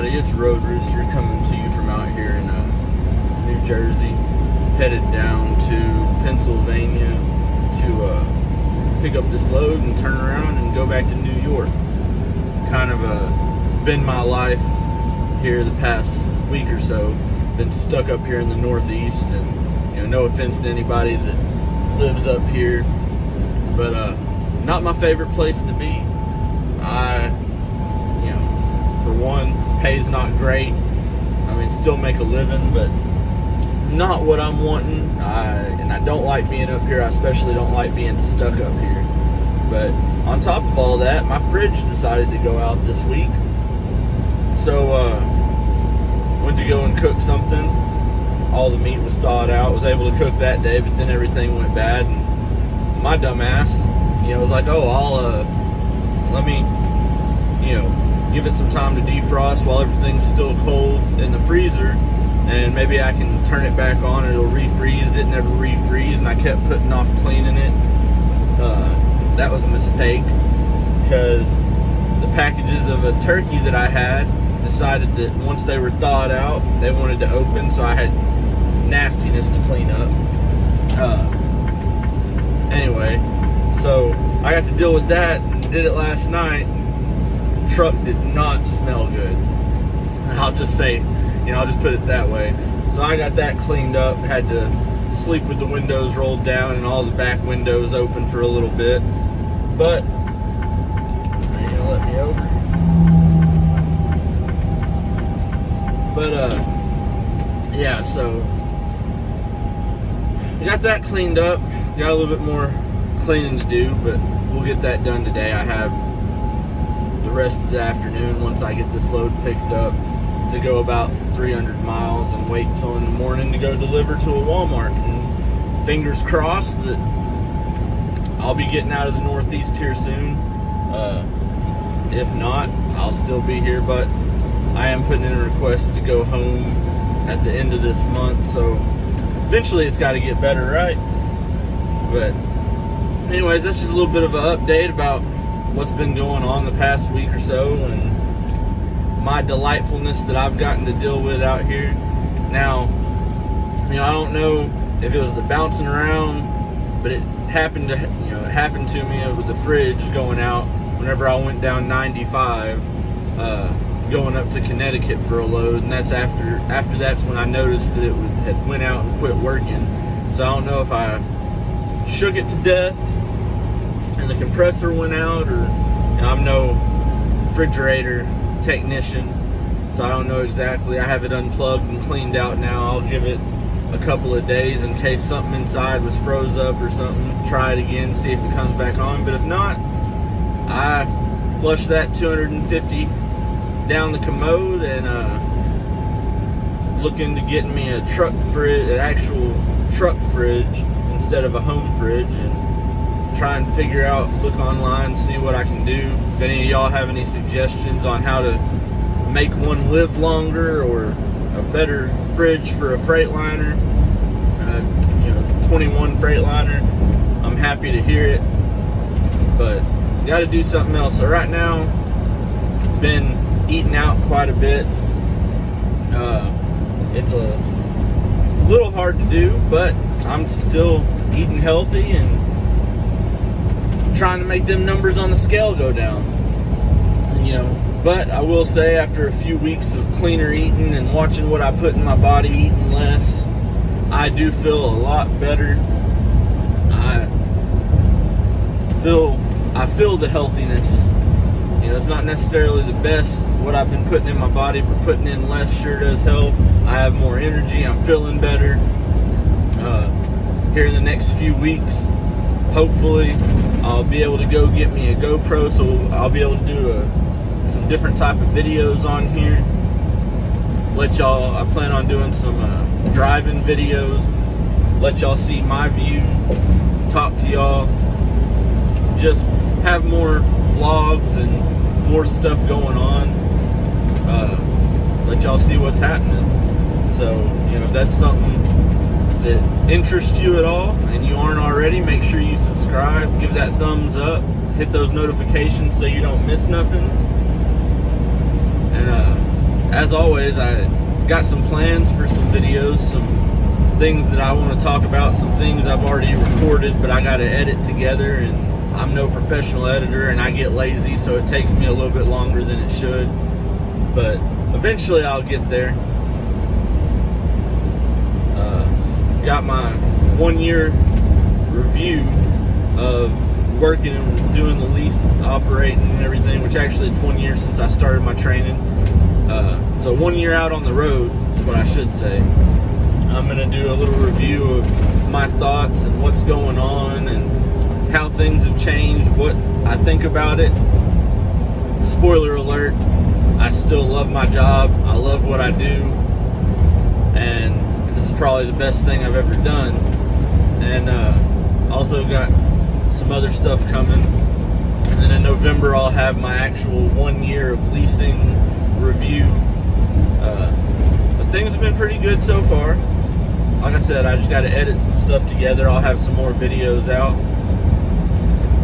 Everybody? It's Road Rooster coming to you from out here in uh, New Jersey, headed down to Pennsylvania to uh, pick up this load and turn around and go back to New York. Kind of uh, been my life here the past week or so. Been stuck up here in the Northeast, and you know, no offense to anybody that lives up here, but uh, not my favorite place to be. I you know, for one, pay's not great. I mean, still make a living, but not what I'm wanting. I, and I don't like being up here. I especially don't like being stuck up here. But on top of all that, my fridge decided to go out this week. So, uh, went to go and cook something. All the meat was thawed out. Was able to cook that day, but then everything went bad. And my dumbass, you know, was like, "Oh, I'll uh, let me, you know, give it some time to defrost while everything's still cold in the freezer and maybe I can turn it back on and it'll refreeze. Didn't ever refreeze and I kept putting off cleaning it. Uh, that was a mistake because the packages of a turkey that I had decided that once they were thawed out, they wanted to open, so I had nastiness to clean up. Uh, anyway, so I got to deal with that did it last night truck did not smell good. I'll just say, you know, I'll just put it that way. So I got that cleaned up, had to sleep with the windows rolled down and all the back windows open for a little bit. But, let me over? But, uh, yeah, so, got that cleaned up. Got a little bit more cleaning to do, but we'll get that done today. I have the rest of the afternoon once I get this load picked up to go about 300 miles and wait until in the morning to go deliver to a Walmart. And fingers crossed that I'll be getting out of the Northeast here soon. Uh, if not, I'll still be here, but I am putting in a request to go home at the end of this month, so eventually it's got to get better, right? But, anyways, that's just a little bit of an update about what's been going on the past week or so and my delightfulness that I've gotten to deal with out here. Now, you know, I don't know if it was the bouncing around, but it happened to, you know, it happened to me with the fridge going out whenever I went down 95, uh, going up to Connecticut for a load, and that's after after that's when I noticed that it had went out and quit working. So I don't know if I shook it to death and the compressor went out or I'm no refrigerator technician so I don't know exactly. I have it unplugged and cleaned out now. I'll give it a couple of days in case something inside was froze up or something. Try it again see if it comes back on. But if not I flush that 250 down the commode and uh, look into getting me a truck fridge an actual truck fridge instead of a home fridge and try and figure out, look online, see what I can do. If any of y'all have any suggestions on how to make one live longer or a better fridge for a Freightliner, uh, you know, 21 Freightliner, I'm happy to hear it. But got to do something else. So right now, been eating out quite a bit. Uh, it's a little hard to do, but I'm still eating healthy and trying to make them numbers on the scale go down. You know, but I will say after a few weeks of cleaner eating and watching what I put in my body, eating less, I do feel a lot better. I feel I feel the healthiness. You know, it's not necessarily the best what I've been putting in my body, but putting in less sure does help. I have more energy. I'm feeling better. Uh, here in the next few weeks, hopefully I'll be able to go get me a GoPro so I'll be able to do a, some different type of videos on here. Let y'all I plan on doing some uh, driving videos. Let y'all see my view. Talk to y'all. Just have more vlogs and more stuff going on. Uh, let y'all see what's happening. So you know if that's something that interests you at all and you aren't already, make sure you subscribe, give that thumbs up, hit those notifications so you don't miss nothing. And uh, as always, I got some plans for some videos, some things that I want to talk about, some things I've already recorded, but I got to edit together. And I'm no professional editor, and I get lazy, so it takes me a little bit longer than it should. But eventually, I'll get there. Uh, got my one year review of working and doing the lease operating and everything, which actually it's one year since I started my training. Uh, so one year out on the road is what I should say. I'm gonna do a little review of my thoughts and what's going on and how things have changed, what I think about it. Spoiler alert, I still love my job. I love what I do. And this is probably the best thing I've ever done. And uh, also got some other stuff coming. And then in November, I'll have my actual one year of leasing review. Uh, but things have been pretty good so far. Like I said, I just got to edit some stuff together. I'll have some more videos out.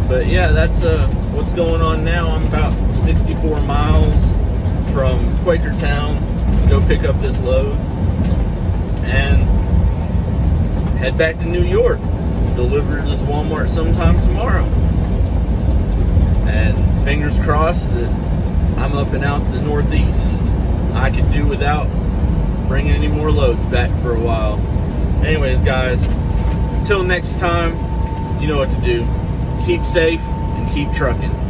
But yeah, that's uh, what's going on now. I'm about 64 miles from Quakertown to go pick up this load and head back to New York deliver this Walmart sometime tomorrow. And fingers crossed that I'm up and out the Northeast. I could do without bringing any more loads back for a while. Anyways, guys, until next time, you know what to do. Keep safe and keep trucking.